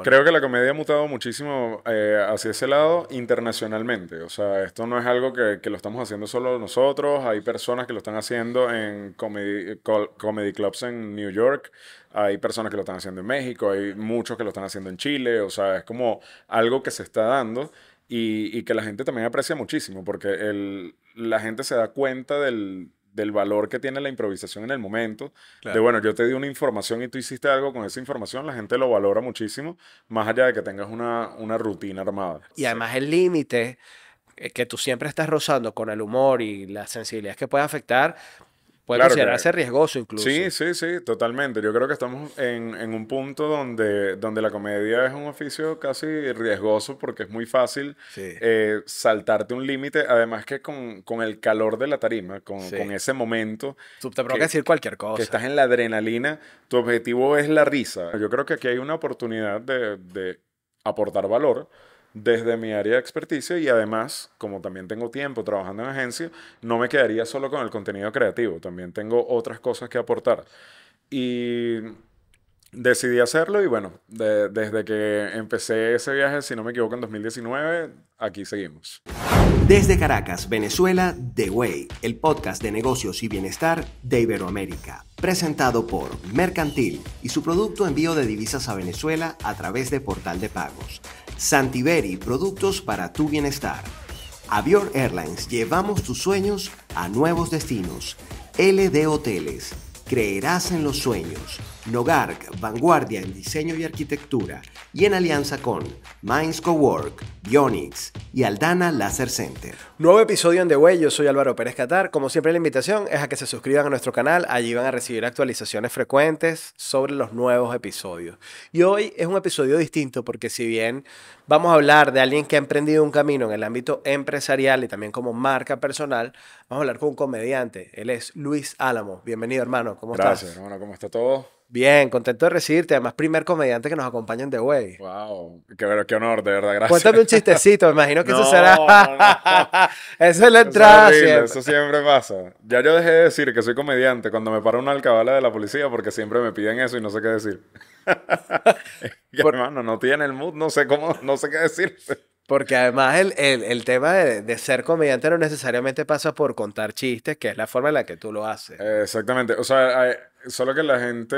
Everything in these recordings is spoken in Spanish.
¿no? Creo que la comedia ha mutado muchísimo eh, hacia ese lado internacionalmente. O sea, esto no es algo que, que lo estamos haciendo solo nosotros. Hay personas que lo están haciendo en comedy, comedy clubs en New York. Hay personas que lo están haciendo en México. Hay muchos que lo están haciendo en Chile. O sea, es como algo que se está dando y, y que la gente también aprecia muchísimo porque el, la gente se da cuenta del, del valor que tiene la improvisación en el momento. Claro. De bueno, yo te di una información y tú hiciste algo con esa información, la gente lo valora muchísimo, más allá de que tengas una, una rutina armada. Y además el límite eh, que tú siempre estás rozando con el humor y las sensibilidades que puede afectar puede Claro que- considerarse riesgoso incluso. Sí, sí, sí, totalmente. Yo creo que estamos en, en un punto donde, donde la comedia es un oficio casi riesgoso porque es muy fácil Sí. eh, saltarte un límite, además que con, con el calor de la tarima, con, Sí. con ese momento te provoca que- decir cualquier cosa. que estás en la adrenalina, tu objetivo es la risa. Yo creo que aquí hay una oportunidad de, de aportar valor desde mi área de experticia y además, como también tengo tiempo trabajando en agencia, no me quedaría solo con el contenido creativo, también tengo otras cosas que aportar. Y decidí hacerlo y bueno, de- desde que empecé ese viaje, si no me equivoco, en 2019, aquí seguimos. Desde Caracas, Venezuela, The Way, el podcast de negocios y bienestar de Iberoamérica, presentado por Mercantil y su producto envío de divisas a Venezuela a través de portal de pagos. Santiberi, productos para tu bienestar. Avior Airlines, llevamos tus sueños a nuevos destinos. LD Hoteles, creerás en los sueños. Nogark, vanguardia en diseño y arquitectura. Y en alianza con Minds Cowork, Bionix y Aldana Laser Center. Nuevo episodio en The Way, yo soy Álvaro Pérez Catar. Como siempre la invitación es a que se suscriban a nuestro canal, allí van a recibir actualizaciones frecuentes sobre los nuevos episodios. Y hoy es un episodio distinto porque si bien vamos a hablar de alguien que ha emprendido un camino en el ámbito empresarial y también como marca personal, vamos a hablar con un comediante. Él es Luis Álamo. Bienvenido hermano, ¿cómo Gracias, estás? hermano, ¿cómo está todo? Bien, contento de recibirte. Además, primer comediante que nos acompaña en The Way. Wow, qué, qué honor, de verdad, gracias. Cuéntame un chistecito, me imagino que eso será. no, Esa es la Eso es entrada. horrible, siempre. Eso siempre pasa. Ya yo dejé de decir que soy comediante cuando me para una alcabala de la policía porque siempre me piden eso y no sé qué decir. Por- hermano, no tiene el mood, no sé cómo, no sé qué decir. Porque además el, el- el tema de, de ser comediante no necesariamente pasa por contar chistes, que es la forma en la que tú lo haces. Exactamente. O sea, hay- solo que la gente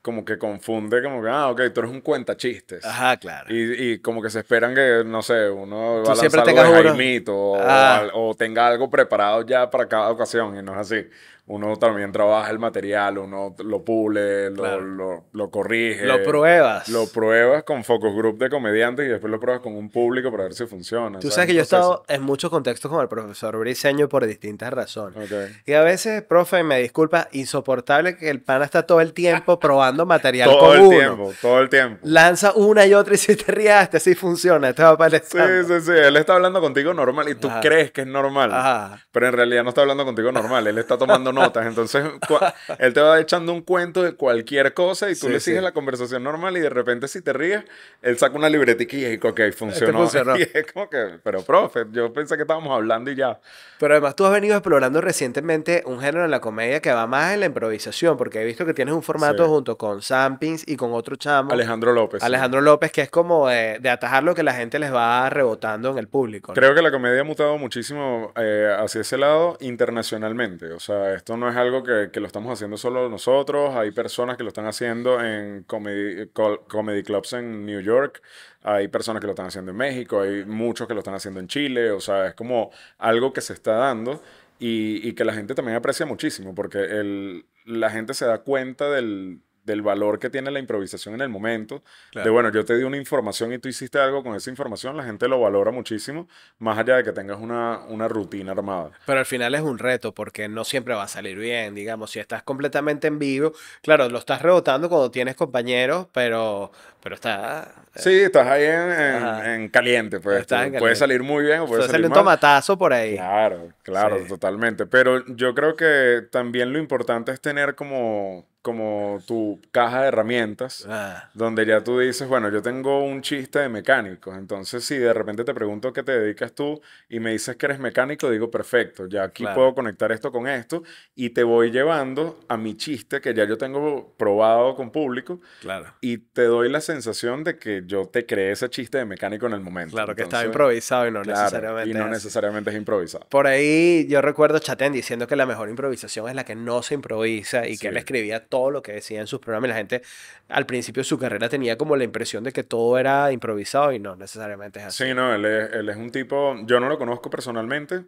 como que confunde como que, ah, ok, tú eres un cuentachistes. Ajá, claro. Y, y como que se esperan que, no sé, uno va a siempre algo de. Jaimito o, Ah. o tenga algo preparado ya para cada ocasión y no es así. Uno también trabaja el material, uno lo pule, lo, Claro. lo, lo corrige. Lo pruebas. Lo pruebas con focus group de comediantes y después lo pruebas con un público para ver si funciona. Tú sabes que yo he estado en muchos contextos con el profesor Briseño por distintas razones. Ok. Y a veces, profe, me disculpa, insoportable que el pana está todo el tiempo probando material Todo con el uno. tiempo, todo el tiempo. Lanza una y otra y si te riaste, así funciona. Esto va para el Sí, sí, sí. Él está hablando contigo normal y tú Ajá. crees que es normal. Ajá. Pero en realidad no está hablando contigo normal. Él está tomando notas. Entonces, él te va echando un cuento de cualquier cosa y tú Sí, le sigues sí. la conversación normal y de repente si te ríes, él saca una libretica y ok, funcionó. funcionó. Y es como que, pero profe, yo pensé que estábamos hablando y ya. Pero además tú has venido explorando recientemente un género en la comedia que va más en la improvisación, porque he visto que tienes un formato Sí. junto con Sampins y con otro chamo, Alejandro López. Alejandro López, que es como de, de atajar lo que la gente les va rebotando en el público. ¿no? Creo que la comedia ha mutado muchísimo eh, hacia ese lado internacionalmente. O sea, esto no es algo que, que lo estamos haciendo solo nosotros. Hay personas que lo están haciendo en comedy, comedy clubs en New York. Hay personas que lo están haciendo en México. Hay muchos que lo están haciendo en Chile. O sea, es como algo que se está dando y, y que la gente también aprecia muchísimo porque el, la gente se da cuenta del, del valor que tiene la improvisación en el momento. Claro. De bueno, yo te di una información y tú hiciste algo con esa información, la gente lo valora muchísimo, más allá de que tengas una, una rutina armada. Pero al final es un reto porque no siempre va a salir bien, digamos, si estás completamente en vivo, claro, lo estás rebotando cuando tienes compañeros, pero, pero está... Sí, estás ahí en, en- caliente, pues. Estás en Puede salir muy bien o puede Puede salir salir un tomatazo por ahí. Claro, claro, Sí. totalmente. Pero yo creo que también lo importante es tener como como tu caja de herramientas, Ah, donde ya tú dices, bueno, yo tengo un chiste de mecánicos, entonces si de repente te pregunto qué te dedicas tú y me dices que eres mecánico, digo, perfecto, ya aquí Claro. puedo conectar esto con esto y te voy llevando a mi chiste que ya yo tengo probado con público claro. y te doy la sensación de que yo te creé ese chiste de mecánico en el momento. Claro, que estaba Entonces, improvisado y no claro, necesariamente. y no es necesariamente es improvisado. Por ahí yo recuerdo Chatén diciendo que la mejor improvisación es la que no se improvisa y que él Sí. escribía todo lo que decía en sus programas y la gente al principio de su carrera tenía como la impresión de que todo era improvisado y no necesariamente es así. Sí, no, él es, él es un tipo, yo no lo conozco personalmente,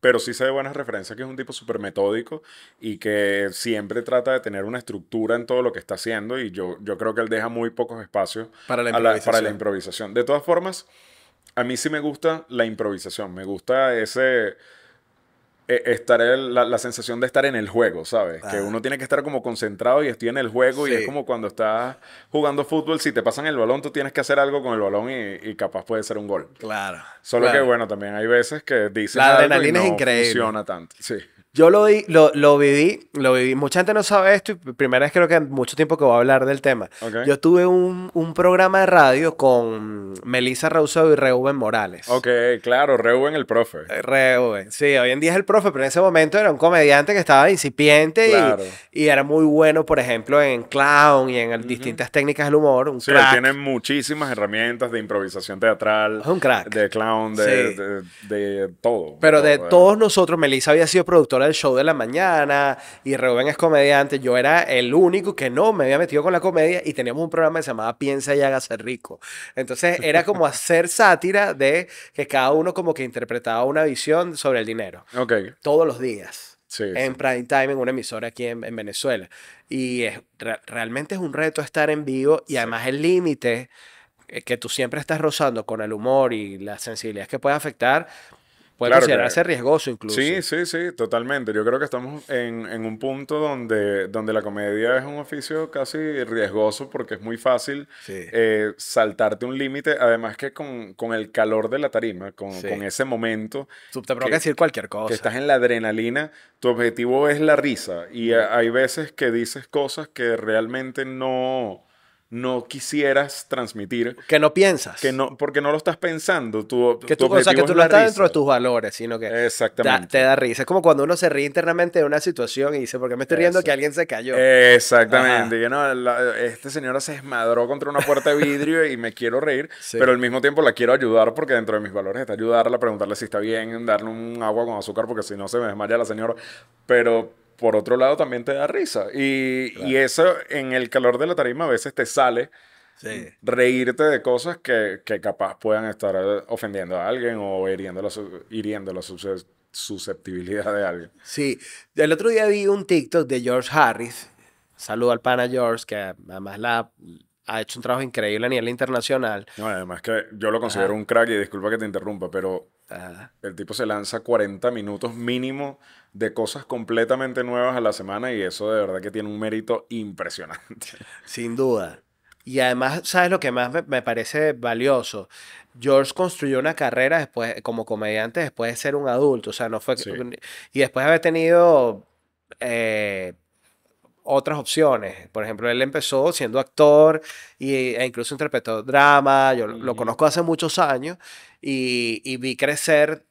pero sí sé de buenas referencias que es un tipo súper metódico y que siempre trata de tener una estructura en todo lo que está haciendo y yo, yo creo que él deja muy pocos espacios Para la la- para la improvisación. De todas formas, a mí sí me gusta la improvisación, me gusta ese... eh, Estar el- la, la sensación de estar en el juego, ¿sabes? Que uno tiene que estar como concentrado y estoy en el juego y es como cuando estás jugando fútbol, si te pasan el balón, tú tienes que hacer algo con el balón y, y capaz puede ser un gol. Claro. Solo claro. que bueno, también hay veces que dices La algo y adrenalina es no increíble. funciona tanto. Sí. Yo lo, di- lo, lo viví, lo viví. Mucha gente no sabe esto y primera vez creo que en mucho tiempo que voy a hablar del tema. Ok. Yo tuve un, un programa de radio con Melissa Rousseau y Reuben Morales. Ok, claro, Reuben el profe. Eh, Reuben, sí, hoy en día es el profe, pero en ese momento era un comediante que estaba incipiente y- Claro. y, era muy bueno, por ejemplo, en clown y en distintas técnicas del humor. Un Sí, crack. tiene muchísimas herramientas de improvisación teatral, Es un crack. de clown, de, Sí. de- de todo. Pero de todo, todos nosotros, Melissa había sido productora del show de la mañana y Reuben es comediante. Yo era el único que no me había metido con la comedia y teníamos un programa que se llamaba Piensa y hágase rico. Entonces era como hacer sátira de que cada uno como que interpretaba una visión sobre el dinero. Ok, Todos los días. sí. en sí. prime time en una emisora aquí en, en Venezuela. Y es, re- realmente es un reto estar en vivo y además el límite eh, que tú siempre estás rozando con el humor y las sensibilidades que puede afectar puede Claro que- considerarse riesgoso incluso. Sí, sí, sí, totalmente. Yo creo que estamos en, en un punto donde, donde la comedia es un oficio casi riesgoso porque es muy fácil Sí. eh, saltarte un límite, además que con, con el calor de la tarima, con, Sí. con ese momento te provoca que- decir cualquier cosa. que estás en la adrenalina, tu objetivo es la risa y a- hay veces que dices cosas que realmente no, no quisieras transmitir, Que no piensas. que no, porque no lo estás pensando. Tu, Que tu tú, o sea, que tú no estás dentro de tus valores, sino que da- Exactamente. te da risa. Es como cuando uno se ríe internamente de una situación y dice, ¿por qué me estoy riendo Eso. que alguien se cayó? Exactamente. Que no, la- este señora se desmadró contra una puerta de vidrio y me quiero reír, Sí. pero al mismo tiempo la quiero ayudar porque dentro de mis valores está ayudarla, preguntarle si está bien, darle un agua con azúcar porque si no se me desmaya la señora. Pero por otro lado también te da risa. Y, y eso en el calor de la tarima a veces te sale Sí. reírte de cosas que, que capaz puedan estar eh, ofendiendo a alguien o hiriendo la, hiriendo la sus- susceptibilidad de alguien. Sí, el otro día vi un TikTok de George Harris. Saludo al pana George, que además la, ha hecho un trabajo increíble a nivel internacional. No, además que yo lo considero Ajá. un crack y disculpa que te interrumpa, pero Ajá. el tipo se lanza 40 minutos mínimo de cosas completamente nuevas a la semana y eso de verdad que tiene un mérito impresionante. sin duda. Y además, ¿sabes lo que más me, me parece valioso? George construyó una carrera después, como comediante después de ser un adulto. O sea, no fue. Sí. Y después de haber tenido eh, otras opciones. Por ejemplo, él empezó siendo actor y, e incluso interpretó drama. Yo lo conozco hace muchos años y, y vi crecer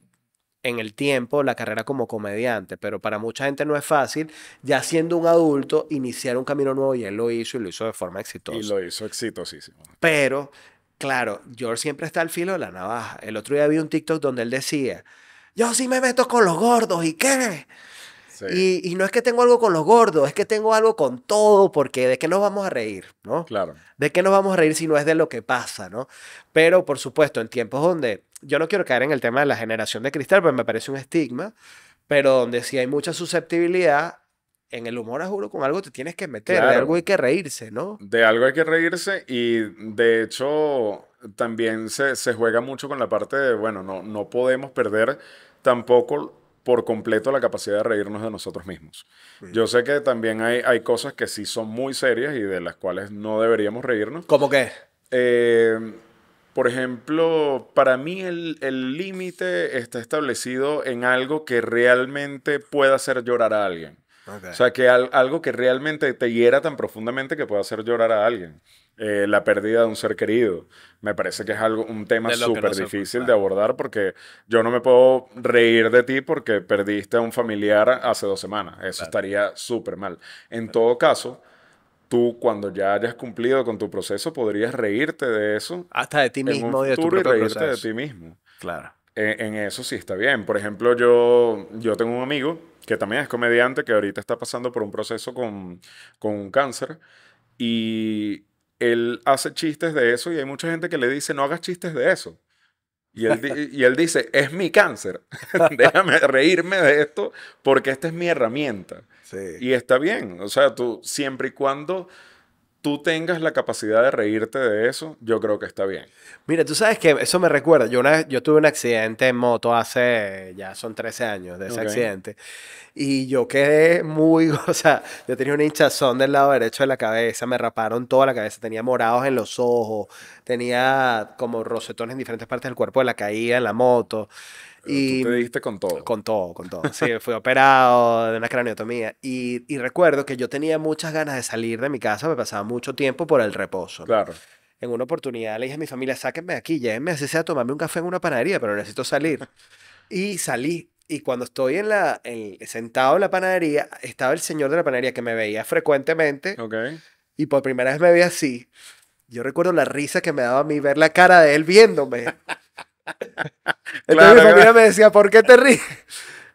en el tiempo la carrera como comediante, pero para mucha gente no es fácil, ya siendo un adulto, iniciar un camino nuevo y él lo hizo y lo hizo de forma exitosa. Y lo hizo exitosísimo. Pero, claro, George siempre está al filo de la navaja. El otro día vi un TikTok donde él decía, yo sí me meto con los gordos, ¿y qué? Sí, Y, y no es que tengo algo con los gordos, es que tengo algo con todo, porque ¿de qué nos vamos a reír? ¿No? claro. ¿De qué nos vamos a reír si no es de lo que pasa, ¿no? Pero, por supuesto, en tiempos donde yo no quiero caer en el tema de la generación de cristal, pues me parece un estigma, pero donde sí hay mucha susceptibilidad, en el humor, a juro, con algo te tienes que meter, de algo hay que reírse, ¿no? De algo hay que reírse y de hecho también se, se juega mucho con la parte de, bueno, no, no podemos perder tampoco por completo la capacidad de reírnos de nosotros mismos. Yo sé que también hay, hay cosas que sí son muy serias y de las cuales no deberíamos reírnos. ¿Cómo que? Eh, por ejemplo, para mí el el límite está establecido en algo que realmente pueda hacer llorar a alguien. Ok. O sea, que al- algo que realmente te hiera tan profundamente que pueda hacer llorar a alguien. Eh, la pérdida de un ser querido. Me parece que es algo, un tema no súper se- difícil de abordar porque yo no me puedo reír de ti porque perdiste a un familiar hace dos semanas. Eso estaría súper mal. En todo caso, tú cuando ya hayas cumplido con tu proceso podrías reírte de eso Hasta de ti en un mismo y de tu futuro y reírte proceso. de ti mismo. Claro. En, en eso sí está bien. Por ejemplo, yo, yo tengo un amigo que también es comediante, que ahorita está pasando por un proceso con, con un cáncer y él hace chistes de eso y hay mucha gente que le dice, no hagas chistes de eso. Y él, y él dice, es mi cáncer. Déjame reírme de esto porque esta es mi herramienta. Sí. Y está bien. O sea, tú siempre y cuando tú tengas la capacidad de reírte de eso, yo creo que está bien. Mira, tú sabes que eso me recuerda. Yo, una yo tuve un accidente en moto hace, ya son 13 años de ese accidente. Y yo quedé muy, o sea, yo tenía un hinchazón del lado derecho de la cabeza, me raparon toda la cabeza, tenía morados en los ojos, tenía como rosetones en diferentes partes del cuerpo de la caída en la moto. Y tú te diste con todo. con todo, con todo. Sí, fui operado de una craniotomía. Y, y recuerdo que yo tenía muchas ganas de salir de mi casa, me pasaba mucho tiempo por el reposo. ¿no? Claro. En una oportunidad le dije a mi familia, sáquenme de aquí, llévenme así sea a tomarme un café en una panadería, pero necesito salir. Y salí. Y cuando estoy en la, en- sentado en la panadería, estaba el señor de la panadería que me veía frecuentemente Ok. y por primera vez me veía así. Yo recuerdo la risa que me daba a mí ver la cara de él viéndome. Entonces Claro, mi familia claro. me decía, ¿por qué te ríes?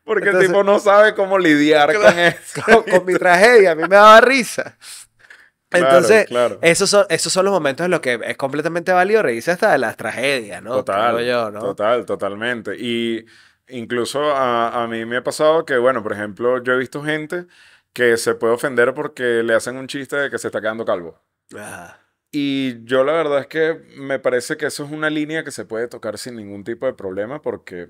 Porque Entonces- el tipo no sabe cómo lidiar con eso. con, con mi tragedia, a mí me daba risa. Entonces, claro. Esos, son, esos son los momentos en los que es completamente válido reírse hasta de las tragedias, ¿no? Total, Creo yo, ¿no? total, totalmente. Y incluso a, a mí me ha pasado que, bueno, por ejemplo, yo he visto gente que se puede ofender porque le hacen un chiste de que se está quedando calvo. Ajá. Y yo la verdad es que me parece que eso es una línea que se puede tocar sin ningún tipo de problema porque,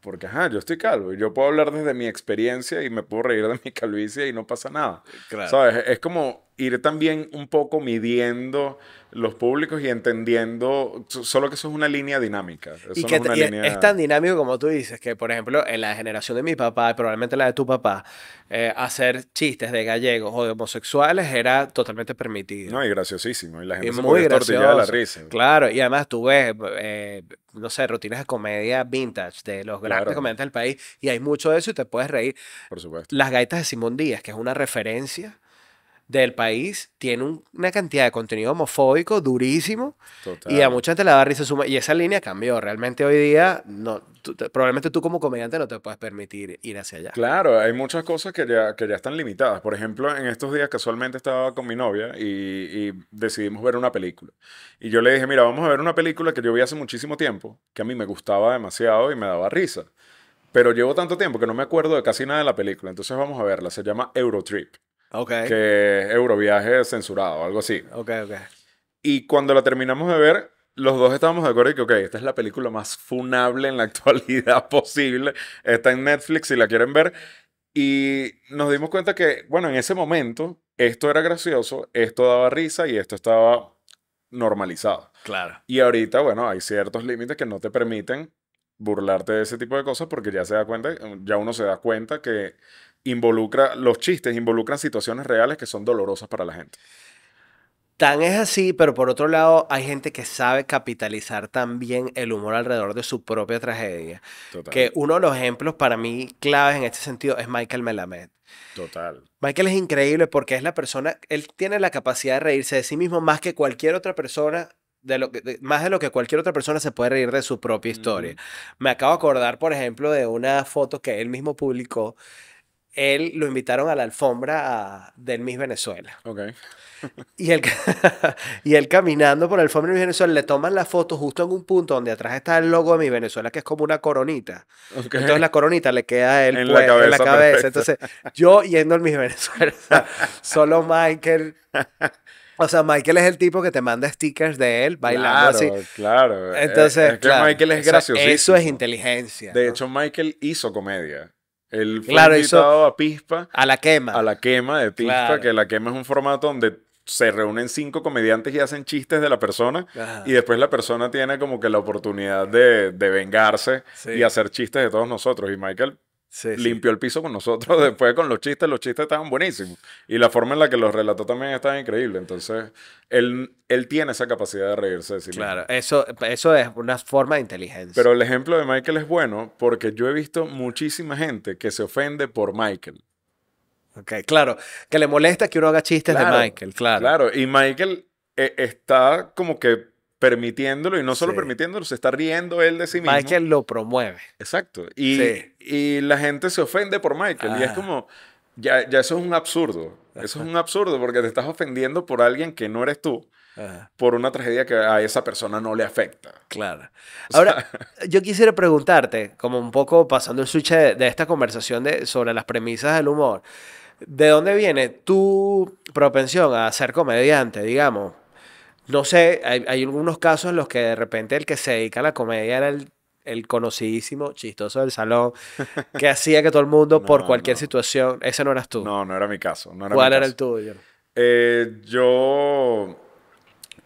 porque, ajá, yo estoy calvo y yo puedo hablar desde mi experiencia y me puedo reír de mi calvicie y no pasa nada. Claro. ¿Sabes? Es como ir también un poco midiendo los públicos y entendiendo, so- solo que eso es una línea dinámica. Eso Y no que es una y línea... es tan dinámico como tú dices, que por ejemplo, en la generación de mi papá y probablemente la de tu papá, eh, hacer chistes de gallegos o de homosexuales era totalmente permitido. No, y graciosísimo. Y la Y gente se muy tortillar de la gracioso. risa. Claro, y además tú ves, eh, no sé, rutinas de comedia vintage de los grandes Claro. comediantes del país, y hay mucho de eso y te puedes reír. Por supuesto. Las Gaitas de Simón Díaz, que es una referencia del país, tiene un- una cantidad de contenido homofóbico durísimo Total. y a mucha gente le da risa. su- Y esa línea cambió. Realmente hoy día, no, tú te- probablemente tú como comediante no te puedes permitir ir hacia allá. Claro, hay muchas cosas que ya, que ya están limitadas. Por ejemplo, en estos días casualmente estaba con mi novia y, y decidimos ver una película. Y yo le dije, mira, vamos a ver una película que yo vi hace muchísimo tiempo, que a mí me gustaba demasiado y me daba risa. Pero llevo tanto tiempo que no me acuerdo de casi nada de la película. Entonces vamos a verla. Se llama Eurotrip, Ok. que Euroviaje censurado, algo así. Ok, ok. Y cuando la terminamos de ver, los dos estábamos de acuerdo y que, ok, esta es la película más funable en la actualidad posible. Está en Netflix si la quieren ver. Y nos dimos cuenta que, bueno, en ese momento esto era gracioso, esto daba risa y esto estaba normalizado. Claro. Y ahorita, bueno, hay ciertos límites que no te permiten burlarte de ese tipo de cosas porque ya se da cuenta, ya uno se da cuenta que involucra, los chistes involucran situaciones reales que son dolorosas para la gente. Tan es así, pero por otro lado, hay gente que sabe capitalizar también el humor alrededor de su propia tragedia. Total. Que uno de los ejemplos para mí claves en este sentido es Michael Melamed. Total. Michael es increíble porque es la persona, él tiene la capacidad de reírse de sí mismo más que cualquier otra persona, de lo que, de- más de lo que cualquier otra persona se puede reír de su propia historia. Me acabo de acordar, por ejemplo, de una foto que él mismo publicó. Él lo invitaron a la alfombra a- del Miss Venezuela. Ok. Y él, y él caminando por el alfombra de Miss Venezuela, le toman la foto justo en un punto donde atrás está el logo de Miss Venezuela, que es como una coronita. Ok. Entonces la coronita le queda a él En la pues, en la cabeza, cabeza. Entonces, yo yendo al Miss Venezuela, o sea, solo Michael. O sea, Michael es el tipo que te manda stickers de él bailando claro, así. Claro, Entonces, es que claro, Michael es o sea, graciosísimo. Eso es inteligencia. De ¿no? hecho, Michael hizo comedia. Él fue Claro, hizo- invitado a Pispa, a la quema. a la quema de Pispa, Claro. que la quema es un formato donde se reúnen cinco comediantes y hacen chistes de la persona. Ajá. Y después la persona tiene como que la oportunidad de, de vengarse Sí. y hacer chistes de todos nosotros. Y Michael Sí, sí. limpió el piso con nosotros después con los chistes. Los chistes estaban buenísimos. Y la forma en la que los relató también estaba increíble. Entonces, él, él tiene esa capacidad de reírse de sí mismo. Claro, eso, eso es una forma de inteligencia. Pero el ejemplo de Michael es bueno porque yo he visto muchísima gente que se ofende por Michael. Ok, claro, que le molesta que uno haga chistes Claro, de Michael, claro. Claro, y Michael eh, está como que permitiéndolo y no solo Sí. permitiéndolo, se está riendo él de sí mismo. Michael lo promueve. Exacto. Y, Sí. y la gente se ofende por Michael. Y es Ah. como, ya, ya eso es un absurdo. Eso es un absurdo porque te estás ofendiendo por alguien que no eres tú, Ajá, por una tragedia que a esa persona no le afecta. claro. Ahora, yo quisiera preguntarte, como un poco pasando el switch de, de esta conversación de, sobre las premisas del humor, ¿de dónde viene tu propensión a ser comediante, digamos? No sé, hay, hay algunos casos en los que de repente el que se dedica a la comedia era el, el conocidísimo chistoso del salón, que hacía que todo el mundo, por cualquier no. situación, ese no eras tú. No, no era mi caso. No era ¿Cuál mi era el tuyo? Eh, yo,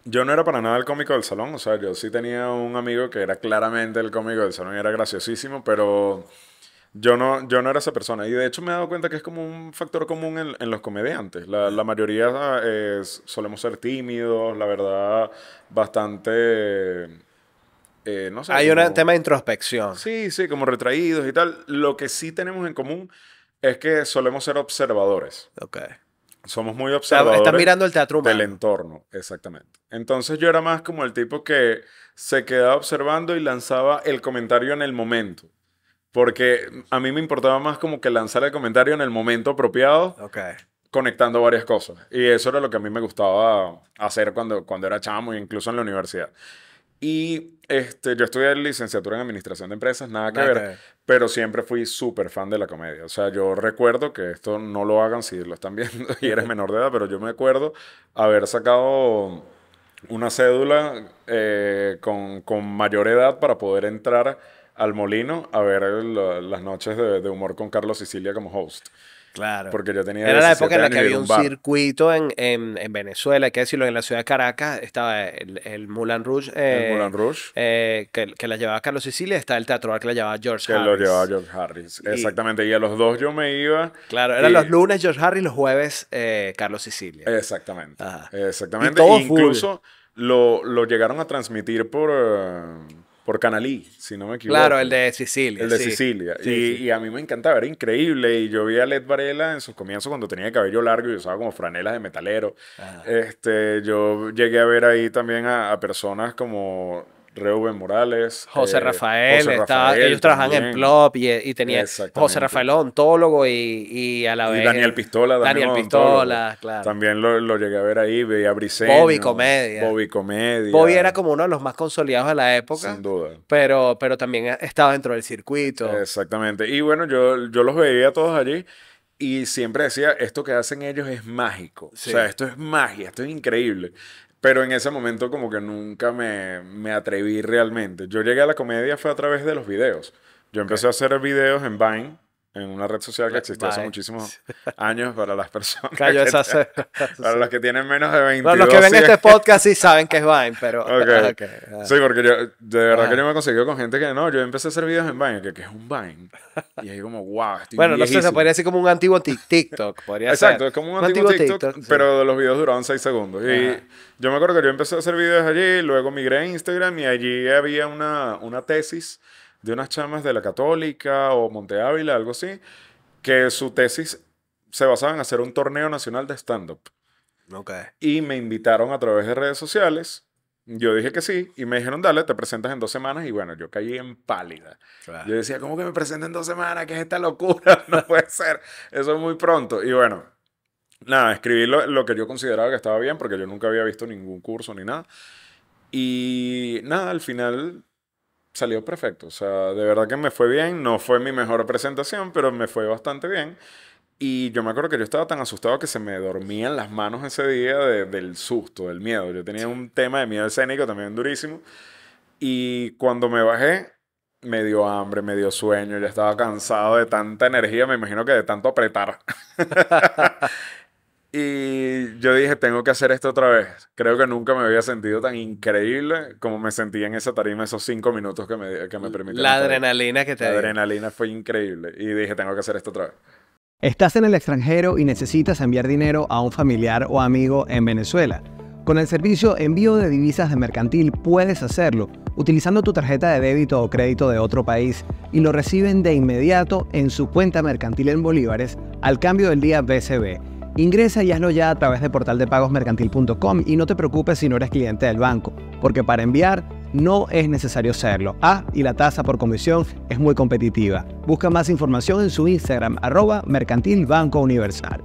yo no era para nada el cómico del salón, o sea, yo sí tenía un amigo que era claramente el cómico del salón y era graciosísimo, pero yo no, yo no era esa persona. Y de hecho me he dado cuenta que es como un factor común en, en los comediantes. La, la mayoría eh, s- solemos ser tímidos, la verdad, bastante... eh, no sé, Hay un tema de introspección. Sí, sí, como retraídos y tal. Lo que sí tenemos en común es que solemos ser observadores. Ok. Somos muy observadores está mirando el teatro humano. del entorno, exactamente. Entonces yo era más como el tipo que se quedaba observando y lanzaba el comentario en el momento. Porque a mí me importaba más como que lanzar el comentario en el momento apropiado, Ok. conectando varias cosas. Y eso era lo que a mí me gustaba hacer cuando, cuando era chamo, incluso en la universidad. Y este, yo estudié licenciatura en Administración de Empresas, nada que Nada que ver, ver. pero siempre fui súper fan de la comedia. O sea, yo recuerdo que esto no lo hagan si lo están viendo y eres menor de edad, pero yo me acuerdo haber sacado una cédula eh, con, con mayor edad para poder entrar al molino a ver el- las noches de, de humor con Carlos Sicilia como host. Claro. Porque yo tenía Era la 17 época en la que había un bar. circuito en, en, en Venezuela, hay que decirlo, en la ciudad de Caracas estaba el, el Moulin Rouge, eh, El Moulin Rouge. eh, que, que la llevaba Carlos Sicilia, está el teatro que la llevaba George Que Harris. lo llevaba George Harris. Y- Exactamente. Y a los dos yo me iba. Claro, eran y- los lunes George Harris, los jueves eh, Carlos Sicilia. Exactamente. Ajá. Exactamente. Y todo full. Incluso lo, lo llegaron a transmitir por, eh, por Canalí, si no me equivoco. claro, el de Sicilia. El de sí. Sicilia. Sí, y, sí. y a mí me encantaba, era increíble. Y yo vi a Led Varela en sus comienzos cuando tenía el cabello largo y usaba como franelas de metalero. Este, yo llegué a ver ahí también a, a personas como Reuben Morales. José eh, Rafael, José estaba- Rafael ellos trabajaban en. Plop y, y tenía. José Rafael ontólogo y, y a la Y vez Daniel Pistola. Daniel odontólogo. Pistola, claro. También lo, lo llegué a ver ahí, veía Briseño. Bobby Comedia. Bobby Comedia. Bobby era como uno de los más consolidados de la época, Sin duda. pero, pero también estaba dentro del circuito. Exactamente. Y bueno, yo, yo los veía todos allí y siempre decía, esto que hacen ellos es mágico. Sí. O sea, esto es magia, esto es increíble. Pero en ese momento como que nunca me, me atreví realmente. Yo llegué a la comedia fue a través de los videos. Yo empecé a hacer videos en Vine, en una red social que existió hace muchísimos años para las personas. Cayó que esa se- para los que tienen menos de 22 Bueno, los que ven sí, este podcast sí saben que es Vine, pero... Ok. ok, ah. Sí, porque yo, de verdad que Ajá. yo me he conseguido con gente que no, yo empecé a hacer videos en Vine, que, que es un Vine. Y ahí como, wow, estoy Bueno, no sé, se viejísimo". podría decir como un antiguo TikTok, podría Exacto, ser. es como un antiguo, TikTok, sí. pero los videos duraban 6 segundos. Y Ajá. yo me acuerdo que yo empecé a hacer videos allí, luego migré a Instagram y allí había una, una tesis de unas chamas de la Católica o Monte Ávila, algo así, que su tesis se basaba en hacer un torneo nacional de stand-up. Ok. Y me invitaron a través de redes sociales. Yo dije que sí y me dijeron, dale, te presentas en dos semanas. Y bueno, yo caí en pálida. claro. Yo decía, ¿cómo que me presento en dos semanas? ¿Qué es esta locura? No puede ser. Eso es muy pronto. Y bueno, nada, escribí lo, lo que yo consideraba que estaba bien porque yo nunca había visto ningún curso ni nada. Y nada, al final salió perfecto. O sea, de verdad que me fue bien. No fue mi mejor presentación, pero me fue bastante bien. Y yo me acuerdo que yo estaba tan asustado que se me dormían las manos ese día de- del susto, del miedo. Yo tenía un tema de miedo escénico también durísimo. Y cuando me bajé, me dio hambre, me dio sueño, ya estaba cansado de tanta energía, me imagino que de tanto apretar. Y yo dije, tengo que hacer esto otra vez. Creo que nunca me había sentido tan increíble como me sentí en esa tarima esos cinco minutos que me, que me permitieron. La adrenalina que te La adrenalina fue increíble. Y dije, tengo que hacer esto otra vez. Estás en el extranjero y necesitas enviar dinero a un familiar o amigo en Venezuela. Con el servicio Envío de Divisas de Mercantil puedes hacerlo utilizando tu tarjeta de débito o crédito de otro país y lo reciben de inmediato en su cuenta mercantil en bolívares al cambio del día BCB. Ingresa y hazlo ya a través de portaldepagosmercantil.com y no te preocupes si no eres cliente del banco, porque para enviar no es necesario serlo. Ah, y la tasa por comisión es muy competitiva. Busca más información en su Instagram, arroba Mercantil Banco Universal.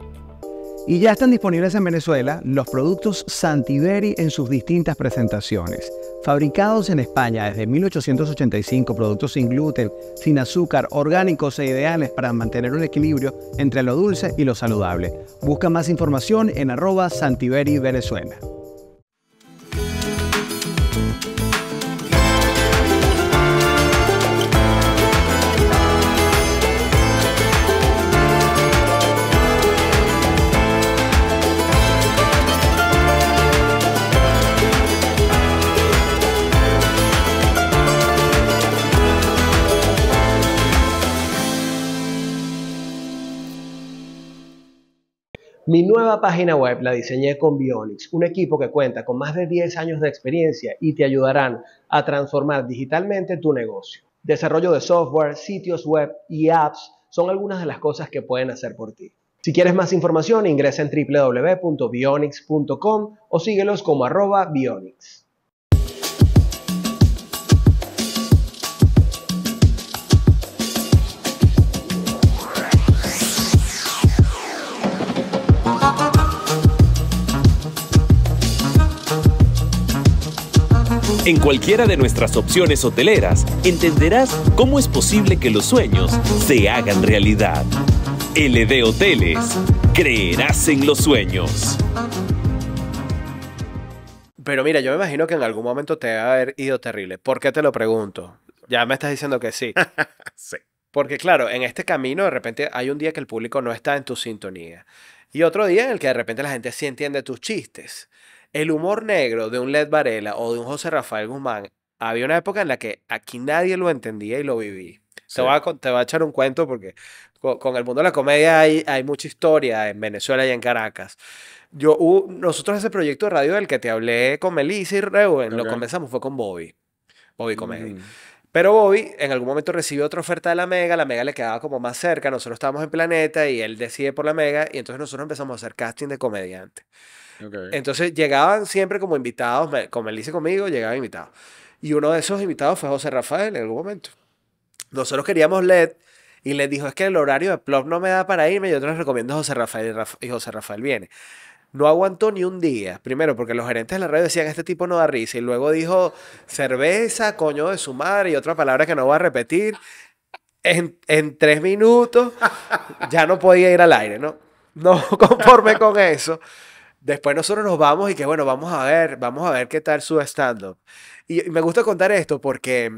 Y ya están disponibles en Venezuela los productos Santiberi en sus distintas presentaciones. Fabricados en España desde 1885, productos sin gluten, sin azúcar, orgánicos e ideales para mantener un equilibrio entre lo dulce y lo saludable. Busca más información en arroba Venezuela. Mi nueva página web la diseñé con Bionix, un equipo que cuenta con más de 10 años de experiencia y te ayudarán a transformar digitalmente tu negocio. Desarrollo de software, sitios web y apps son algunas de las cosas que pueden hacer por ti. Si quieres más información, ingresa en www.bionix.com o síguelos como arroba Bionix. En cualquiera de nuestras opciones hoteleras entenderás cómo es posible que los sueños se hagan realidad. LD Hoteles. Creerás en los sueños. Pero mira, yo me imagino que en algún momento te va a haber ido terrible. ¿Por qué te lo pregunto? Ya me estás diciendo que sí. Sí. Porque claro, en este camino de repente hay un día que el público no está en tu sintonía. Y otro día en el que de repente la gente sí entiende tus chistes. El humor negro de un Led Varela o de un José Rafael Guzmán, había una época en la que aquí nadie lo entendía y lo viví. Sí. Te, voy a, te voy a echar un cuento porque con, con el mundo de la comedia hay, hay mucha historia en Venezuela y en Caracas. Yo, hubo- nosotros ese proyecto de radio del que te hablé con Melissa y Reuben, lo Ok. comenzamos fue con Bobby. Bobby Comedy. Mm. Pero Bobby en algún momento recibió otra oferta de la Mega, la Mega le quedaba como más cerca, nosotros estábamos en Planeta y él decide por la Mega y entonces nosotros empezamos a hacer casting de comediante. Entonces llegaban siempre como invitados, con Melissa y conmigo llegaban invitados. Y uno de esos invitados fue José Rafael en algún momento. Nosotros queríamos LED y les dijo, es que el horario de Plop no me da para irme, yo te recomiendo José Rafael y, y José Rafael viene. No aguantó ni un día. Primero, porque los gerentes de la radio decían, este tipo no da risa. Y luego dijo, cerveza, coño de su madre, y otra palabra que no voy a repetir. En, en tres minutos ya no podía ir al aire, ¿no? No conforme con eso. Después nosotros nos vamos y que bueno, vamos a ver, vamos a ver qué tal su stand-up. Y, me gusta contar esto porque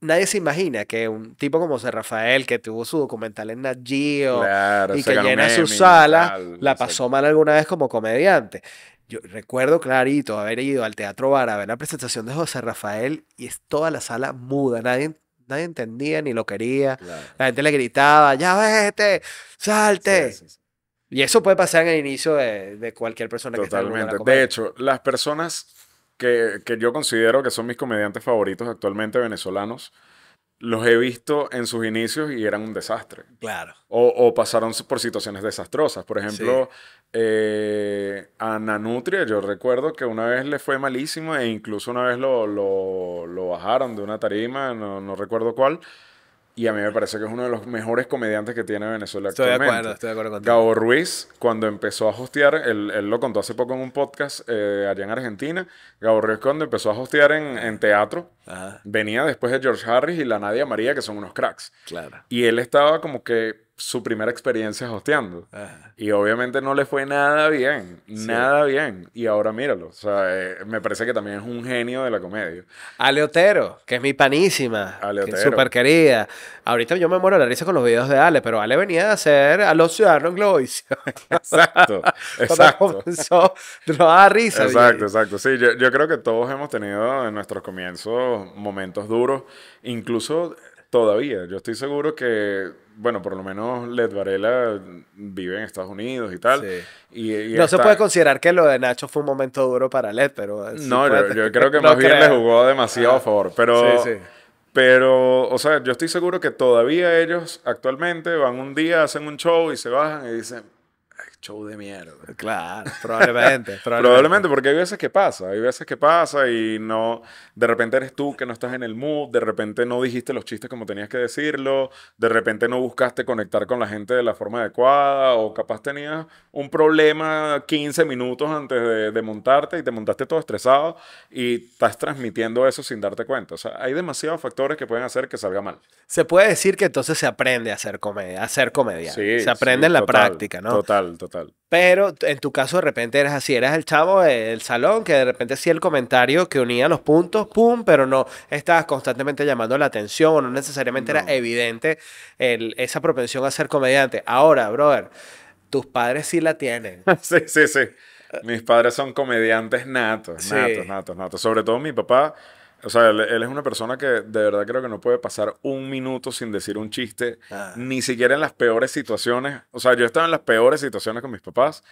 nadie se imagina que un tipo como José Rafael, que tuvo su documental en Nat Geo, Claro, y que llena su sala, tal, la pasó mal alguna vez como comediante. Yo recuerdo clarito haber ido al Teatro Bar a ver la presentación de José Rafael y es toda la sala muda, nadie, nadie entendía ni lo quería. Claro. La gente le gritaba, ya vete, salte. Sí, sí, sí. Y eso puede pasar en el inicio de, de cualquier persona que está en la. De hecho, las personas que, que yo considero que son mis comediantes favoritos actualmente venezolanos, los he visto en sus inicios y eran un desastre. Claro. O, o pasaron por situaciones desastrosas. Por ejemplo, eh, a Nanutria, yo recuerdo que una vez le fue malísimo e incluso una vez lo, lo, lo bajaron de una tarima, no, no recuerdo cuál. Y a mí me parece que es uno de los mejores comediantes que tiene Venezuela Estoy de actualmente. acuerdo, estoy de acuerdo contigo. Gabo Ruiz, cuando empezó a hostear, él, él lo contó hace poco en un podcast eh, allá en Argentina. Gabo Ruiz, cuando empezó a hostear en, en teatro, Ajá, venía después de George Harris y la Nadia María, que son unos cracks. claro. Y él estaba como que su primera experiencia hosteando. Ajá. Y obviamente no le fue nada bien, nada bien. Y ahora míralo. O sea, eh, me parece que también es un genio de la comedia. Ale Otero, que es mi panísima, Ale que es súper querida. Ahorita yo me muero la risa con los videos de Ale, pero Ale venía a hacer a los ciudadanos Globovisión. Exacto, exacto. comenzó, nos daba risa. Exacto, exacto. Sí, yo, yo creo que todos hemos tenido en nuestros comienzos momentos duros, incluso todavía. Yo estoy seguro que, bueno, por lo menos Led Varela vive en Estados Unidos y tal. Sí. Y, y No se puede considerar que lo de Nacho fue un momento duro para Led, pero... sí No, yo, puede- yo creo que no más bien le creo. jugó demasiado a favor. Pero, Sí, pero, o sea, yo estoy seguro que todavía ellos actualmente van un día, hacen un show y se bajan y dicen, "Ay, show de mierda. Claro, probablemente, probablemente. Probablemente, porque hay veces que pasa, hay veces que pasa y no, de repente eres tú que no estás en el mood, de repente no dijiste los chistes como tenías que decirlo, de repente no buscaste conectar con la gente de la forma adecuada o capaz tenías un problema 15 minutos antes de, de montarte y te montaste todo estresado y estás transmitiendo eso sin darte cuenta. O sea, hay demasiados factores que pueden hacer que salga mal. Se puede decir que entonces se aprende a hacer comedia, a ser comedia. Sí, se aprende sí, en la total, práctica, ¿no? Total, total. Pero en tu caso de repente eres así, eras el chavo del salón que de repente hacía el comentario que unía los puntos, pum, pero no estabas constantemente llamando la atención o no necesariamente era evidente el- esa propensión a ser comediante. Ahora, brother, tus padres sí la tienen. Sí, sí, sí. Mis padres son comediantes natos, Sí. natos, natos, natos. Sobre todo mi papá. O sea, él, él es una persona que de verdad creo que no puede pasar un minuto sin decir un chiste, Ah. ni siquiera en las peores situaciones. O sea, yo estaba en las peores situaciones con mis papás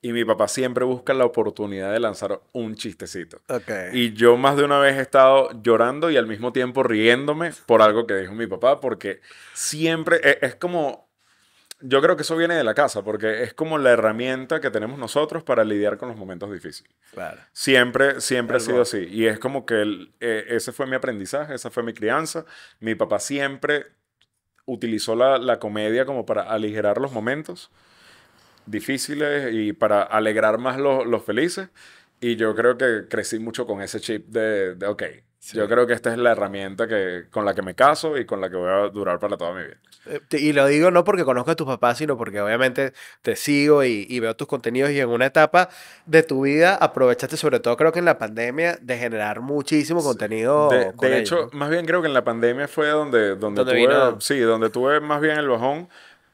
y mi papá siempre busca la oportunidad de lanzar un chistecito. Ok. Y yo más de una vez he estado llorando y al mismo tiempo riéndome por algo que dijo mi papá, porque siempre e- es, como, yo creo que eso viene de la casa, porque es como la herramienta que tenemos nosotros para lidiar con los momentos difíciles. Claro. Siempre, siempre ha sido así. Y es como que el- eh, ese fue mi aprendizaje, esa fue mi crianza. Mi papá siempre utilizó la, la comedia como para aligerar los momentos difíciles y para alegrar más los, los felices. Y yo creo que crecí mucho con ese chip de, de, ok, yo creo que esta es la herramienta que, con la que me caso y con la que voy a durar para toda mi vida. Eh, Y lo digo no porque conozco a tus papás, sino porque obviamente te sigo y, y veo tus contenidos y en una etapa de tu vida aprovechaste, sobre todo creo que en la pandemia, de generar muchísimo contenido. De, con de ellos, hecho, ¿no? más bien creo que en la pandemia fue donde, donde, Donde tuve, vino- sí, donde tuve más bien el bajón,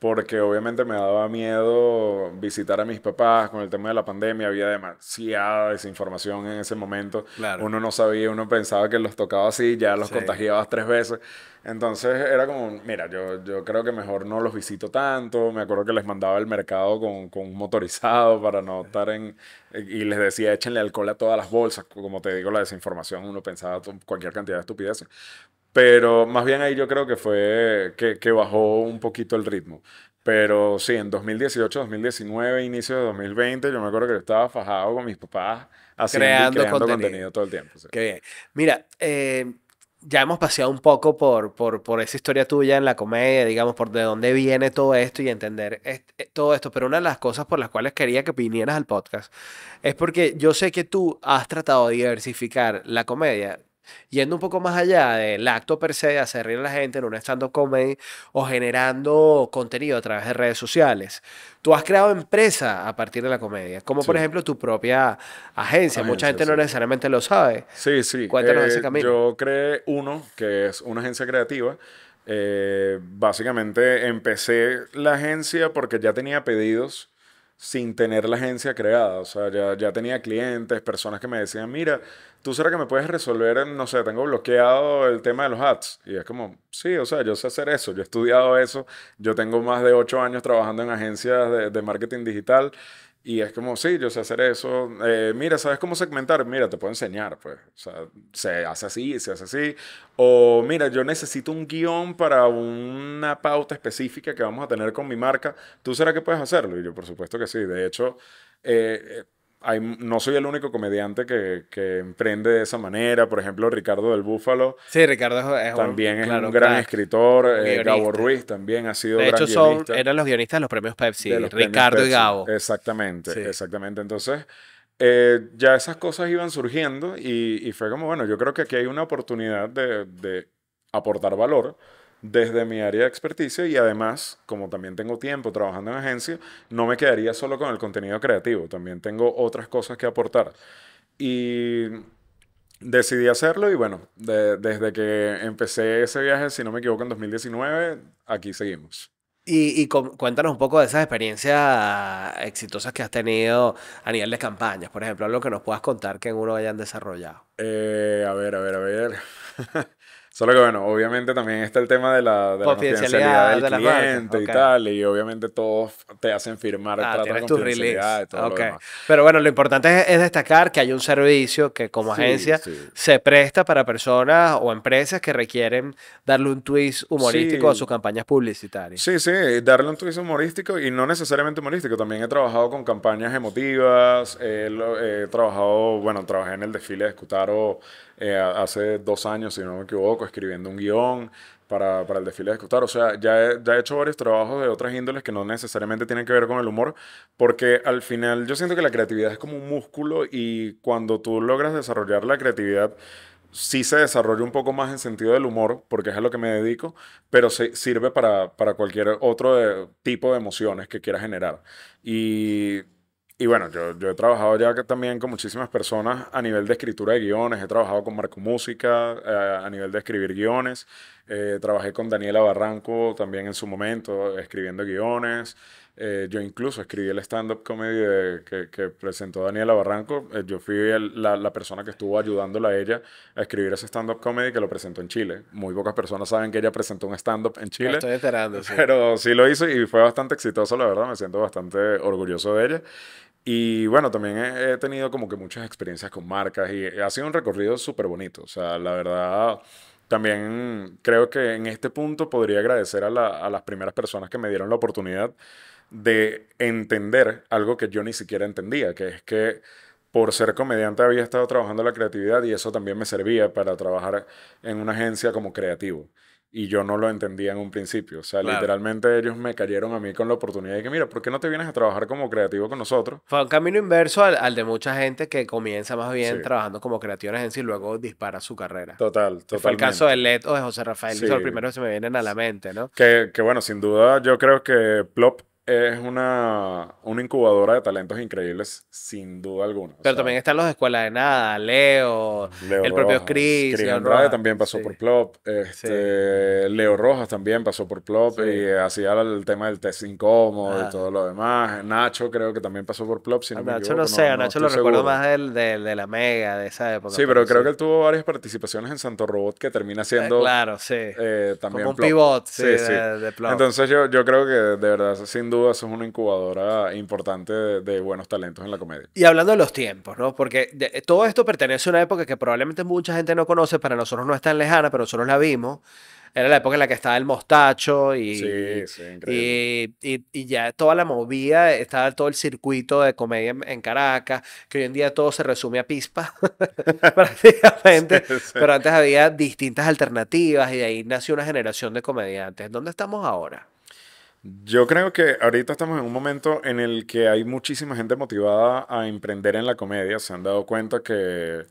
porque obviamente me daba miedo visitar a mis papás con el tema de la pandemia, había demasiada desinformación en ese momento, Claro. uno no sabía, uno pensaba que los tocaba así, ya los Sí. contagiabas tres veces, entonces era como, mira, yo, yo creo que mejor no los visito tanto, me acuerdo que les mandaba al mercado con, con un motorizado para no estar en, y les decía, échenle alcohol a todas las bolsas, como te digo, la desinformación, uno pensaba cualquier cantidad de estupideces. Pero más bien ahí yo creo que fue que, que bajó un poquito el ritmo. Pero sí, en 2018, 2019, inicio de 2020, yo me acuerdo que estaba fajado con mis papás haciendo y Creando creando contenido. contenido. todo el tiempo. sí. Qué bien. Mira, eh, ya hemos paseado un poco por, por, por esa historia tuya en la comedia, digamos, por de dónde viene todo esto y entender eh, todo esto. Pero una de las cosas por las cuales quería que vinieras al podcast es porque yo sé que tú has tratado de diversificar la comedia. Yendo un poco más allá del acto per se de hacer reír a la gente en un stand-up comedy o generando contenido a través de redes sociales. Tú has creado empresa a partir de la comedia, como por ejemplo tu propia agencia. Mucha gente no necesariamente lo sabe. Sí, sí. Cuéntanos eh, ese camino. Yo creé uno, que es una agencia creativa. Eh, básicamente empecé la agencia porque ya tenía pedidos sin tener la agencia creada. O sea, ya, ya tenía clientes, personas que me decían, mira, ¿tú será que me puedes resolver, no sé, tengo bloqueado el tema de los ads? Y es como, sí, o sea, yo sé hacer eso, yo he estudiado eso, yo tengo más de ocho años trabajando en agencias de, de marketing digital. Y es como, sí, yo sé hacer eso. Eh, mira, ¿sabes cómo segmentar? Mira, te puedo enseñar, pues. O sea, se hace así, se hace así. O mira, yo necesito un guion para una pauta específica que vamos a tener con mi marca. ¿Tú será que puedes hacerlo? Y yo, por supuesto que sí. De hecho, eh, eh, hay- no soy el único comediante que, que emprende de esa manera. Por ejemplo, Ricardo del Búfalo Sí, Ricardo es, también es claro, un gran escritor. Eh. Gabo Ruiz también ha sido De gran hecho, son, guionista eran los guionistas de los premios Pepsi, los premios Ricardo y Pepsi. Gabo. Exactamente, Sí. exactamente. Entonces, eh, ya esas cosas iban surgiendo y, y fue como, bueno, yo creo que aquí hay una oportunidad de, de aportar valor desde mi área de experticia y además, como también tengo tiempo trabajando en agencia, no me quedaría solo con el contenido creativo, también tengo otras cosas que aportar. Y decidí hacerlo y bueno, desde que empecé ese viaje, si no me equivoco, en 2019, aquí seguimos. Y, cuéntanos un poco de esas experiencias exitosas que has tenido a nivel de campañas, por ejemplo, algo que nos puedas contar que en uno hayan desarrollado. Eh, a ver, a ver, a ver. Solo que bueno, obviamente también está el tema de la, de confidencialidad, del cliente y tal, y obviamente todos te hacen firmar el ah, trato de confidencialidad y todo lo demás. Pero bueno, lo importante es, destacar que hay un servicio que como agencia se presta para personas o empresas que requieren darle un twist humorístico a sus campañas publicitarias. Sí, sí, darle un twist humorístico y no necesariamente humorístico. También he trabajado con campañas emotivas, he trabajado, bueno, trabajé en el desfile de Escutaro eh, hace dos años, si no me equivoco, escribiendo un guion para, para el desfile de Escutar. O sea, ya he, ya he hecho varios trabajos de otras índoles que no necesariamente tienen que ver con el humor, porque al final yo siento que la creatividad es como un músculo y cuando tú logras desarrollar la creatividad, sí se desarrolla un poco más en sentido del humor, porque es a lo que me dedico, pero se, sirve para, para cualquier otro tipo de emociones que quieras generar. Y y bueno, yo, yo he trabajado ya también con muchísimas personas a nivel de escritura de guiones, he trabajado con Marco Música eh, a nivel de escribir guiones, eh, trabajé con Daniela Barranco también en su momento escribiendo guiones, eh, yo incluso escribí el stand-up comedy que, que, presentó Daniela Barranco, yo fui la, la, persona que estuvo ayudándola a ella a escribir ese stand-up comedy que lo presentó en Chile. Muy pocas personas saben que ella presentó un stand-up en Chile. estoy enterando, sí. Pero sí lo hizo y fue bastante exitoso, la verdad, me siento bastante orgulloso de ella. Y bueno, también he, tenido como que muchas experiencias con marcas y ha sido un recorrido súper bonito. O sea, la verdad, también creo que en este punto podría agradecer a, a las primeras personas que me dieron la oportunidad de entender algo que yo ni siquiera entendía, que es que por ser comediante había estado trabajando la creatividad y eso también me servía para trabajar en una agencia como creativo y yo no lo entendía en un principio. O sea, literalmente ellos me cayeron a mí con la oportunidad de que, mira, ¿por qué no te vienes a trabajar como creativo con nosotros? Fue un camino inverso al, de mucha gente que comienza más bien trabajando como creativo en agencia y luego dispara su carrera. Total, total. Fue el caso de Led o de José Rafael, sí. son los primeros que se me vienen a la mente, ¿no? Que, que bueno, sin duda yo creo que Plop es una, una incubadora de talentos increíbles, sin duda alguna. Pero también están los de Escuela de Nada, Leo, el propio Chris. Chris Andrade también pasó por Plop. Este, Leo Rojas también pasó por Plop y hacía el tema del test incómodo y todo lo demás. Nacho creo que también pasó por Plop, si no Nacho no sé, Nacho lo recuerdo más del, de la Mega, de esa época. Sí, pero, creo que él tuvo varias participaciones en Santo Robot que termina siendo... claro, sí. Eh, también Como un pivot, sí, de, Plop. Entonces yo, yo creo que de verdad, sin duda, eso es una incubadora importante de, buenos talentos en la comedia. Y hablando de los tiempos, ¿no? Porque todo esto pertenece a una época que probablemente mucha gente no conoce, para nosotros no es tan lejana, pero nosotros la vimos. Era la época en la que estaba el mostacho y, y, y, ya toda la movida, estaba todo el circuito de comedia en, Caracas, que hoy en día todo se resume a pispa, prácticamente. Pero antes había distintas alternativas y de ahí nació una generación de comediantes. ¿Dónde estamos ahora? Yo creo que ahorita estamos en un momento en el que hay muchísima gente motivada a emprender en la comedia. Se han dado cuenta que,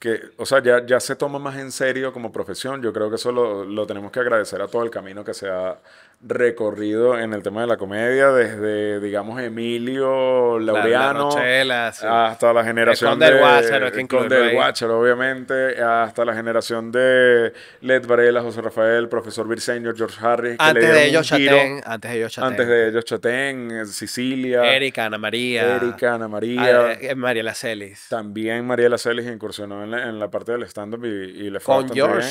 que o sea, ya, ya se toma más en serio como profesión. Yo creo que eso lo, lo tenemos que agradecer a todo el camino que se ha recorrido en el tema de la comedia, desde, digamos, Emilio Laureano hasta la generación de del Watcher, obviamente, hasta la generación de Led Varela, José Rafael, Profesor Virseño, George Harris. Antes, de ellos, Chatén, antes de ellos Chatén. Antes de ellos Chatén, Sicilia. Erika, Ana María. Erika, Ana María. Ah, eh, María Lacelis. También María Lacelis incursionó en la, en la parte del stand-up y, y, le fue Con George.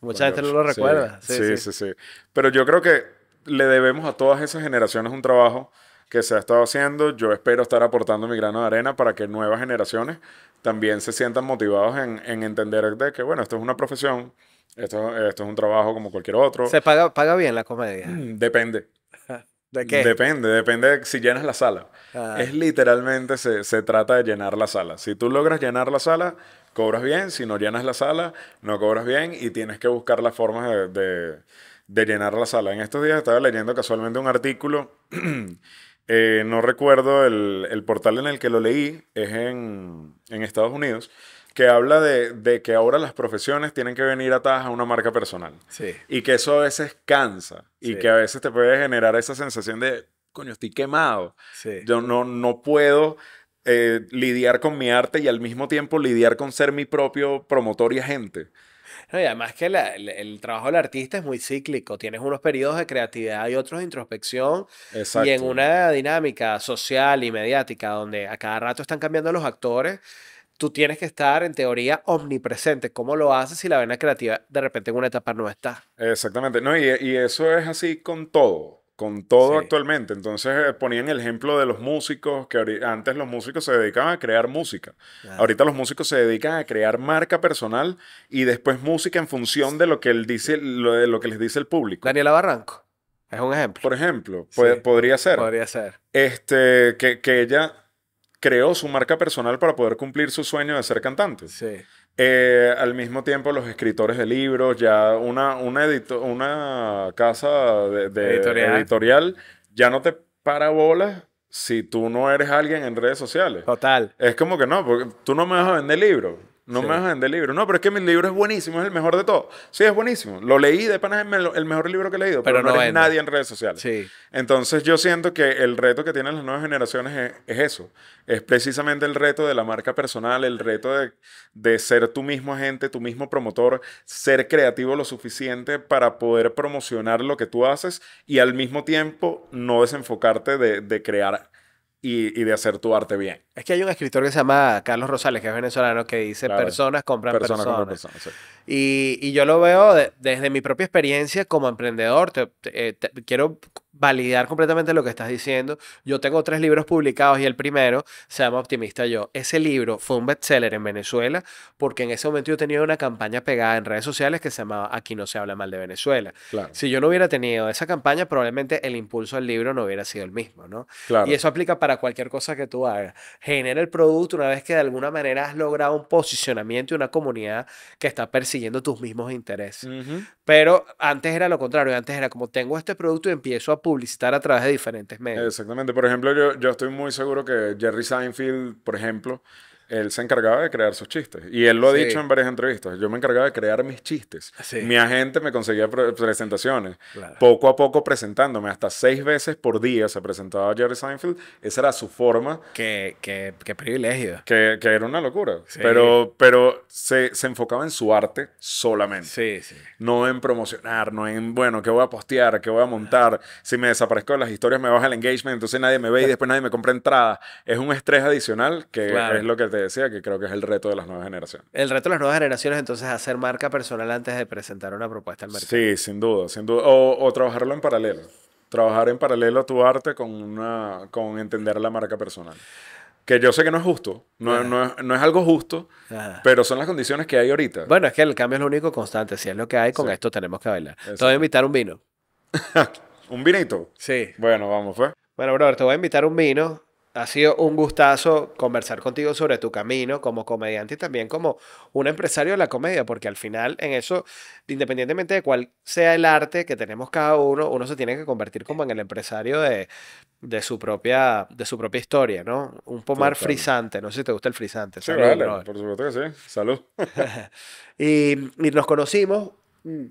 Mucha gente no lo recuerda. sí sí, sí, Pero yo creo que le debemos a todas esas generaciones un trabajo que se ha estado haciendo. Yo espero estar aportando mi grano de arena para que nuevas generaciones también se sientan motivados en, en entender de que, bueno, esto es una profesión, esto, esto es un trabajo como cualquier otro. ¿Se paga, paga bien la comedia? Mm, depende. ¿De qué? Depende, depende de si llenas la sala. Ah. Es literalmente, se, se, trata de llenar la sala. Si tú logras llenar la sala, cobras bien. Si no llenas la sala, no cobras bien y tienes que buscar la forma de de llenar la sala. En estos días estaba leyendo casualmente un artículo, eh, no recuerdo el, el, portal en el que lo leí, es en, en Estados Unidos, que habla de, de que ahora las profesiones tienen que venir atadas a una marca personal. Sí. Y que eso a veces cansa y que a veces te puede generar esa sensación de, coño, estoy quemado. Sí. Yo no, no puedo eh, lidiar con mi arte y al mismo tiempo lidiar con ser mi propio promotor y agente. No, y además que la- el, el trabajo del artista es muy cíclico. Tienes unos periodos de creatividad y otros de introspección. Exacto. Y en una dinámica social y mediática donde a cada rato están cambiando los actores, tú tienes que estar en teoría omnipresente. ¿Cómo lo haces si la vena creativa de repente en una etapa no está? Exactamente. No, y, y eso es así con todo. Con todo Sí. actualmente. Entonces eh, ponían el ejemplo de los músicos, que antes los músicos se dedicaban a crear música. Ah. Ahorita los músicos se dedican a crear marca personal y después música en función de lo que, él dice, lo, de lo que les dice el público. Daniela Barranco es un ejemplo. Por ejemplo, puede- podría ser. Podría ser. este, que, que ella creó su marca personal para poder cumplir su sueño de ser cantante. Sí. Eh, al mismo tiempo, los escritores de libros, ya una, una, edito- una casa de, de Editorial. editorial. ya no te para bolas si tú no eres alguien en redes sociales. Total. Es como que no, porque tú no me vas a vender libros. No Sí. me vas a vender libros. No, pero es que mi libro es buenísimo, es el mejor de todos. Sí, es buenísimo. Lo leí, de pana es el me- el mejor libro que he leído, pero, Pero no, no eres nadie en redes sociales. Sí. Entonces yo siento que el reto que tienen las nuevas generaciones es, es eso. Es precisamente el reto de la marca personal, el reto de, de ser tu mismo agente, tu mismo promotor, ser creativo lo suficiente para poder promocionar lo que tú haces y al mismo tiempo no desenfocarte de, de crear y, y de hacer tu arte bien. Es que hay un escritor que se llama Carlos Rosales, que es venezolano, que dice Claro. personas compran Persona personas. con persona, sí. Y, y yo lo veo de- desde mi propia experiencia como emprendedor. Te, te- eh, te- quiero validar completamente lo que estás diciendo. Yo tengo tres libros publicados y el primero se llama Optimista Yo. Ese libro fue un bestseller en Venezuela porque en ese momento yo tenía una campaña pegada en redes sociales que se llamaba Aquí no se habla mal de Venezuela. Claro, Si yo no hubiera tenido esa campaña, probablemente el impulso del libro no hubiera sido el mismo, ¿no? claro. Y eso aplica para cualquier cosa que tú hagas. Genera el producto una vez que de alguna manera has logrado un posicionamiento y una comunidad que está persiguiendo tus mismos intereses. Pero antes era lo contrario. Antes era como tengo este producto y empiezo a publicitar a través de diferentes medios. Exactamente. Por ejemplo, yo, yo estoy muy seguro que Jerry Seinfeld, por ejemplo, él se encargaba de crear sus chistes. Y él lo ha Sí. dicho en varias entrevistas. Yo me encargaba de crear mis chistes. Sí. Mi agente me conseguía pre- presentaciones. Claro. Poco a poco presentándome. Hasta seis veces por día se presentaba Jerry Seinfeld. Esa era su forma. Qué, qué- qué privilegio. Que, que era una locura. Sí. Pero, pero se, se enfocaba en su arte solamente. Sí, sí. No en promocionar, no en, bueno, ¿qué voy a postear? ¿Qué voy a montar? Si me desaparezco de las historias me baja el engagement, entonces nadie me ve y después nadie me compra entrada. Es un estrés adicional que Claro. es lo que te decía, que creo que es el reto de las nuevas generaciones. El reto de las nuevas generaciones entonces es hacer marca personal antes de presentar una propuesta al mercado. Sí, sin duda, sin duda. O, o trabajarlo en paralelo. Trabajar en paralelo a tu arte con, una, con entender la marca personal. Que yo sé que no es justo, no, no, es, no es algo justo, pero son las condiciones que hay ahorita. Bueno, es que el cambio es lo único constante. Si es lo que hay, con Sí. esto tenemos que bailar. Te voy a invitar un vino. Un vinito. Sí. Bueno, vamos, pues. Bueno, brother, te voy a invitar un vino. Ha sido un gustazo conversar contigo sobre tu camino como comediante y también como un empresario de la comedia, porque al final en eso, independientemente de cuál sea el arte que tenemos cada uno, uno se tiene que convertir como en el empresario de, de su propia, de su propia historia, ¿no? Un pomar Total. frisante, no sé si te gusta el frisante. Sí, Salud, vale, por supuesto que sí. Salud. Y, y nos conocimos mm,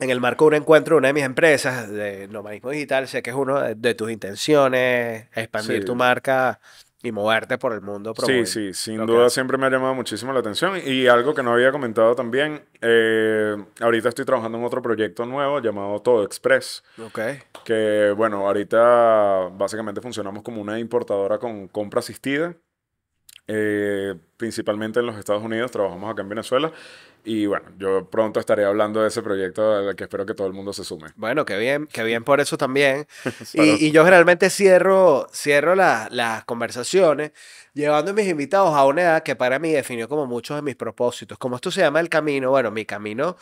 en el marco de un encuentro de una de mis empresas de nomadismo digital. Sé que es uno de, tus intenciones, expandir Sí. tu marca y moverte por el mundo. Sí, sí, sin que duda siempre me ha llamado muchísimo la atención y algo que no había comentado también, eh, ahorita estoy trabajando en otro proyecto nuevo llamado Todo Express, Ok. que bueno, ahorita básicamente funcionamos como una importadora con compra asistida, eh, principalmente en los Estados Unidos, trabajamos acá en Venezuela y bueno, yo pronto estaré hablando de ese proyecto al que espero que todo el mundo se sume. Bueno, qué bien, qué bien por eso también. Y yo generalmente cierro, cierro la- las conversaciones llevando a mis invitados a una edad que para mí definió como muchos de mis propósitos. Como esto se llama el camino, bueno, mi camino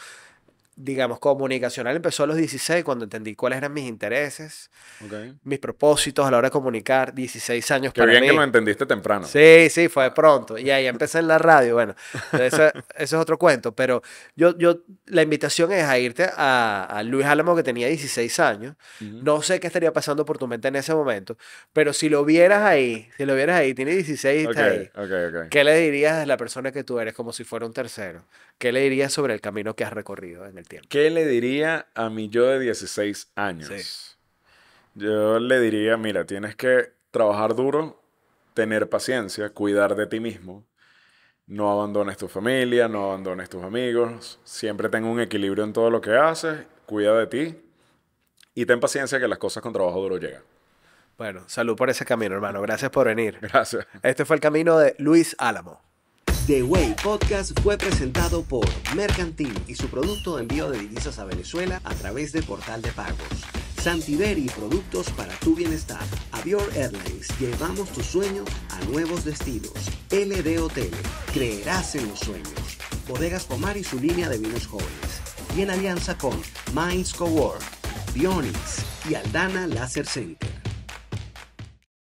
digamos, comunicacional empezó a los 16 cuando entendí cuáles eran mis intereses, Ok. mis propósitos a la hora de comunicar. 16 años Qué para bien mí. que lo entendiste temprano. Sí, sí, fue pronto. Y ahí empecé en la radio. Bueno, eso, eso es otro cuento. Pero yo, yo, la invitación es a irte a, a Luis Álamo, que tenía 16 años. Ujú. No sé qué estaría pasando por tu mente en ese momento, pero si lo vieras ahí, si lo vieras ahí, tiene 16 y Ok, está ahí. ok, ok. ¿Qué le dirías a la persona que tú eres como si fuera un tercero? ¿Qué le dirías sobre el camino que has recorrido en el tiempo? ¿Qué le diría a mi yo de 16 años? Sí. Yo le diría, mira, tienes que trabajar duro, tener paciencia, cuidar de ti mismo. No abandones tu familia, no abandones tus amigos. Siempre ten un equilibrio en todo lo que haces. Cuida de ti. Y ten paciencia que las cosas con trabajo duro llegan. Bueno, salud por ese camino, hermano. Gracias por venir. Gracias. Este fue el camino de Luis Álamo. The Way Podcast fue presentado por Mercantil y su producto de envío de divisas a Venezuela a través de portal de pagos. Santiberi Productos para tu bienestar. Avior Airlines, llevamos tu sueño a nuevos destinos. LD Hotel, creerás en los sueños. Bodegas Pomar y su línea de vinos jóvenes. Y en alianza con Minds Cowork, Bionix y Aldana Laser Center.